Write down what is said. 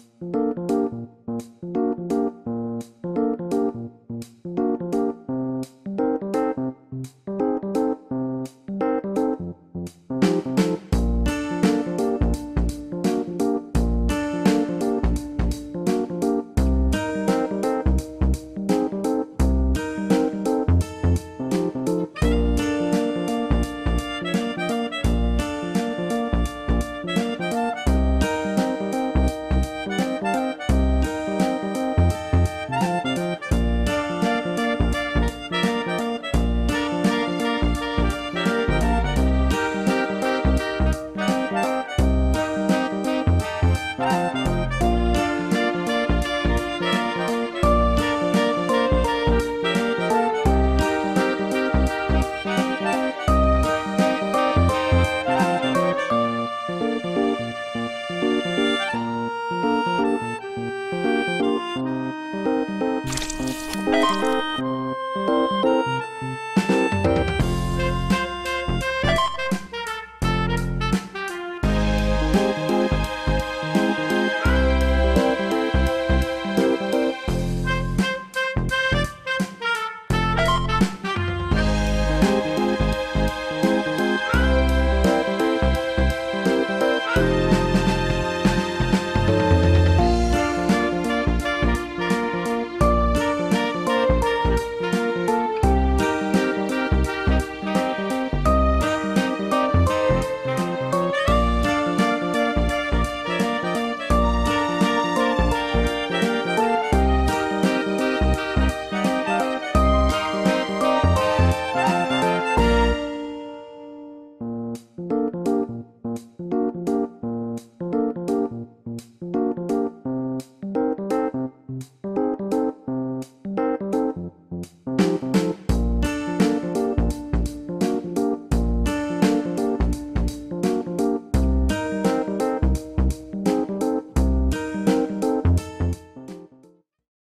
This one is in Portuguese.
Música Música